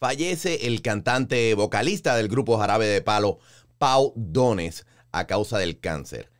Fallece el cantante vocalista del grupo Jarabe de Palo, Pau Dones, a causa del cáncer.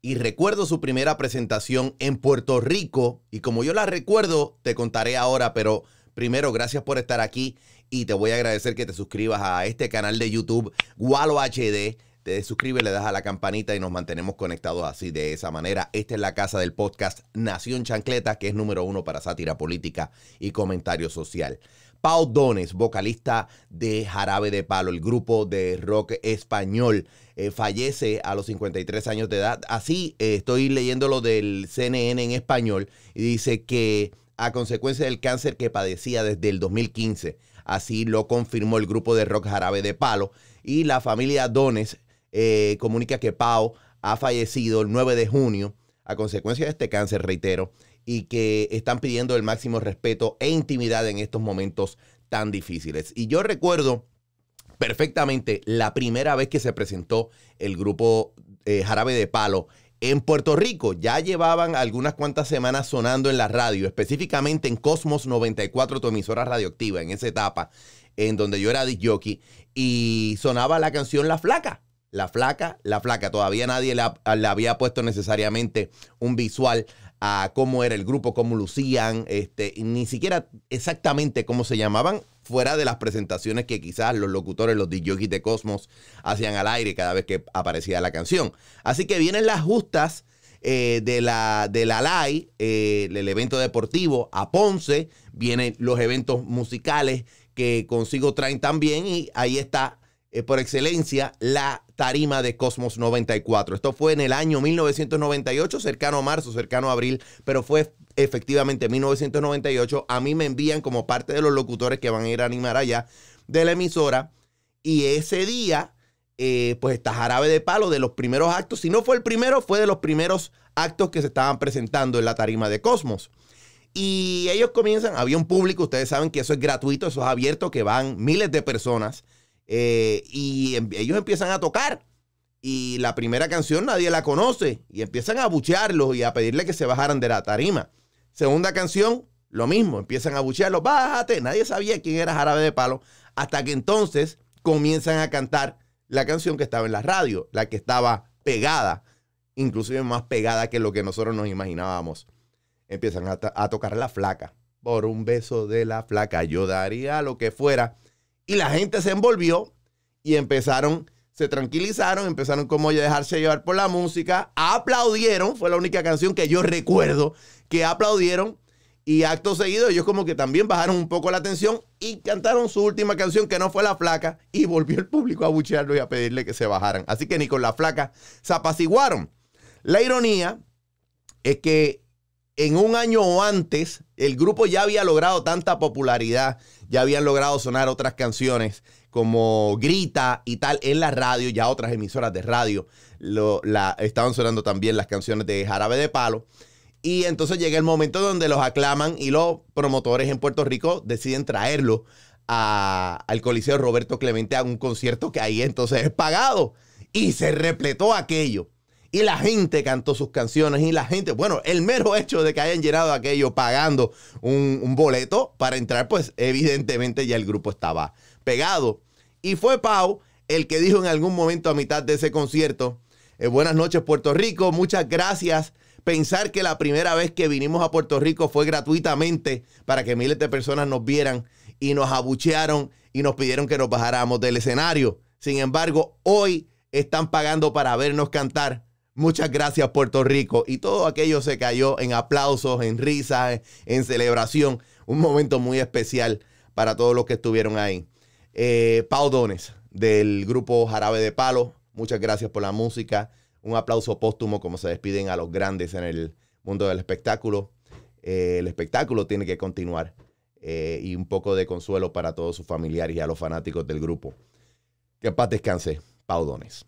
Y recuerdo su primera presentación en Puerto Rico, y como yo la recuerdo, te contaré ahora, pero primero, gracias por estar aquí y te voy a agradecer que te suscribas a este canal de YouTube, Gualo HD te suscribes, le das a la campanita y nos mantenemos conectados así de esa manera. Esta es la casa del podcast Nación Chancleta, que es número uno para sátira política y comentario social. Pau Dones, vocalista de Jarabe de Palo, el grupo de rock español, eh, fallece a los 53 años de edad. Así eh, estoy leyendo lo del CNN en español y dice que a consecuencia del cáncer que padecía desde el 2015, así lo confirmó el grupo de rock Jarabe de Palo y la familia Dones eh, comunica que Pau ha fallecido el 9 de junio a consecuencia de este cáncer, reitero, y que están pidiendo el máximo respeto e intimidad en estos momentos tan difíciles. Y yo recuerdo perfectamente la primera vez que se presentó el grupo eh, Jarabe de Palo en Puerto Rico. Ya llevaban algunas cuantas semanas sonando en la radio, específicamente en Cosmos 94, tu emisora radioactiva, en esa etapa en donde yo era disc jockey, y sonaba la canción La Flaca la flaca, la flaca. Todavía nadie le, había puesto necesariamente un visual a cómo era el grupo, cómo lucían, este, ni siquiera exactamente cómo se llamaban, fuera de las presentaciones que quizás los locutores, los DJs de Cosmos hacían al aire cada vez que aparecía la canción. Así que vienen las justas eh, de la, de la LAI, eh, el evento deportivo, a Ponce, vienen los eventos musicales que consigo traen también y ahí está eh, por excelencia la tarima de Cosmos 94. Esto fue en el año 1998, cercano a marzo, cercano a abril, pero fue efectivamente 1998. A mí me envían como parte de los locutores que van a ir a animar allá de la emisora. Y ese día, eh, pues está Jarabe de Palo de los primeros actos. Si no fue el primero, fue de los primeros actos que se estaban presentando en la tarima de Cosmos. Y ellos comienzan, había un público, ustedes saben que eso es gratuito, eso es abierto, que van miles de personas. Eh, y em, ellos empiezan a tocar. Y la primera canción nadie la conoce. Y empiezan a buchearlos y a pedirle que se bajaran de la tarima. Segunda canción, lo mismo. Empiezan a buchearlos. Bájate. Nadie sabía quién era Jarabe de Palo. Hasta que entonces comienzan a cantar la canción que estaba en la radio. La que estaba pegada. Inclusive más pegada que lo que nosotros nos imaginábamos. Empiezan a, a tocar la flaca. Por un beso de la flaca yo daría lo que fuera. Y la gente se envolvió y empezaron, se tranquilizaron, empezaron como a dejarse llevar por la música, aplaudieron, fue la única canción que yo recuerdo que aplaudieron. Y acto seguido ellos como que también bajaron un poco la tensión y cantaron su última canción que no fue La Flaca y volvió el público a buchearlo y a pedirle que se bajaran. Así que ni con La Flaca se apaciguaron. La ironía es que en un año antes el grupo ya había logrado tanta popularidad ya habían logrado sonar otras canciones como Grita y tal en la radio, ya otras emisoras de radio lo, la, estaban sonando también las canciones de Jarabe de Palo. Y entonces llega el momento donde los aclaman y los promotores en Puerto Rico deciden traerlo al Coliseo Roberto Clemente a un concierto que ahí entonces es pagado. Y se repletó aquello y la gente cantó sus canciones y la gente, bueno, el mero hecho de que hayan llenado aquello pagando un, boleto para entrar, pues evidentemente ya el grupo estaba pegado. Y fue Pau el que dijo en algún momento a mitad de ese concierto, eh, buenas noches Puerto Rico, muchas gracias. Pensar que la primera vez que vinimos a Puerto Rico fue gratuitamente para que miles de personas nos vieran y nos abuchearon y nos pidieron que nos bajáramos del escenario. Sin embargo, hoy están pagando para vernos cantar Muchas gracias Puerto Rico. Y todo aquello se cayó en aplausos, en risas, en celebración. Un momento muy especial para todos los que estuvieron ahí. Eh, Pau Dones, del grupo Jarabe de Palo. Muchas gracias por la música. Un aplauso póstumo como se despiden a los grandes en el mundo del espectáculo. Eh, el espectáculo tiene que continuar. Eh, y un poco de consuelo para todos sus familiares y a los fanáticos del grupo. Que paz descanse, Pau Dones.